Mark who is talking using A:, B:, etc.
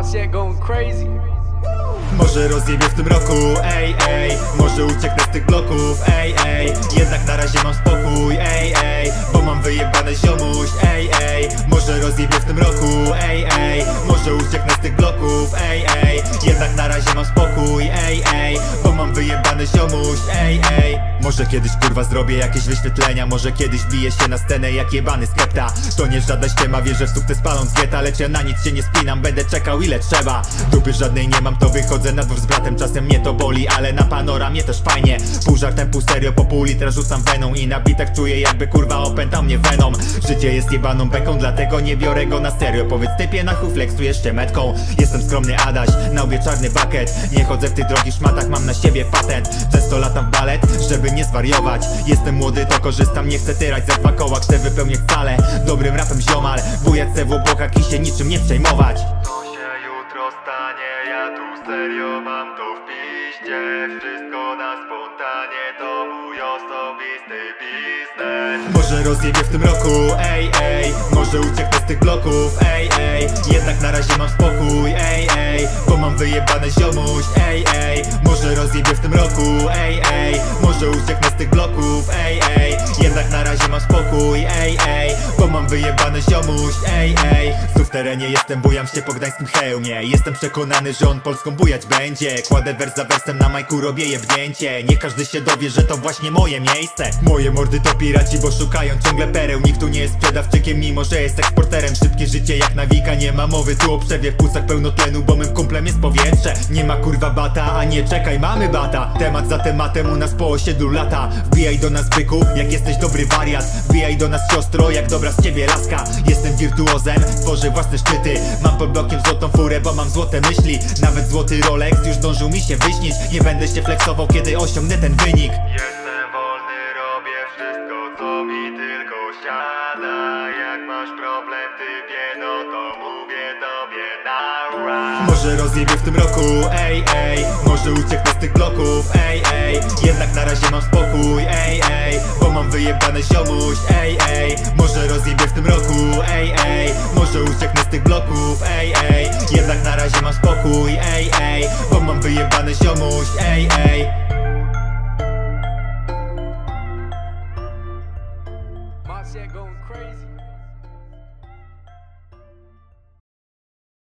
A: Going crazy.
B: Może rozjebie w tym roku, ej, ej. Może ucieknę z tych bloków, ej, ej. Jednak na razie mam spokój, ej, ej. Bo mam wyjebane ziomuś, ej, ej. Może rozjebie w tym roku, ej, ej. Może ucieknę z tych bloków, ej, ej. Jednak na razie mam spokój, ej, ej mam wyjebane ziomuś, ej, ej. Może kiedyś kurwa zrobię jakieś wyświetlenia. Może kiedyś biję się na scenę jak jebany skepta. To nie żadna ściema, wierzę w sukces paląc geta. Lecz ja na nic się nie spinam, będę czekał ile trzeba. Dupy żadnej nie mam, to wychodzę na dwór z bratem. Czasem mnie to boli, ale na panoramie też fajnie. Pół żartem, pół serio, po pół litra rzucam weną. I na bitach czuję jakby kurwa opętał mnie venom Życie jest jebaną beką, dlatego nie biorę go na serio. Powiedz typie na hufleksu jeszcze metką. Jestem skromny Adaś, na łbie czarny bucket Nie chodzę w tych drogich szmatach, mam na siebie patent. Często latam w balet, żeby nie zwariować. Jestem młody, to korzystam, nie chcę tyrać. Za dwa koła Chcę wypełnić cale, dobrym rapem ziomal Wujek se w obłokach i się niczym nie przejmować.
C: Co się jutro stanie, ja tu serio mam to w piździe. Wszystko na spontanie,
B: Może rozjebie w tym roku, ej, ej. Może ucieknę z tych bloków, ej, ej. Jednak na razie mam spokój, ej, ej Bo mam wyjebane ziomuś, ej, ej Może rozjebie w tym roku, ej, ej Może ucieknę z tych bloków, ej, ej Jednak na razie mam spokój, ej, ej Bo mam wyjebane ziomuś, ej, ej Tu w terenie jestem, bujam się po gdańskim hełmie Jestem przekonany, że on Polską bujać będzie Kładę wers za wersem, na majku robię jebnięcie Nie każdy się dowie, że to właśnie moje miejsce. Moje mordy to piraci, bo szukają ciągle pereł Nikt tu nie jest sprzedawczykiem, mimo że jest eksporterem Szybkie życie jak nawika, nie ma mowy Tu o przerwie w płucach pełno tlenu, bo kumplem jest powietrze. Nie ma kurwa bata, a nie czekaj, mamy bata. Temat za tematem u nas po osiedlu lata. Wbijaj do nas byku, jak jesteś dobry wariat. Wbijaj do nas siostro, jak dobra z ciebie laska. Jestem wirtuozem, tworzę własne szczyty. Mam pod blokiem złotą furę, bo mam złote myśli. Nawet złoty Rolex już zdążył mi się wyśnić. Nie będę się flexował, kiedy osiągnę ten wynik.
C: Jestem wolny, robię wszystko, co mi tylko siada. Jak masz problem, typie, no to
B: może rozjebię w tym roku, ej, ej. Może ucieknę z tych bloków, ej, ej. Jednak na razie mam spokój, ej, ej. Bo mam wyjebane ziomuś, ej, ej. Może rozjebię w tym roku, ej, ej. Może ucieknę z tych bloków, ej, ej. Jednak na razie mam spokój, ej, ej. Bo mam wyjebane ziomuś, ej, ej. Going crazy.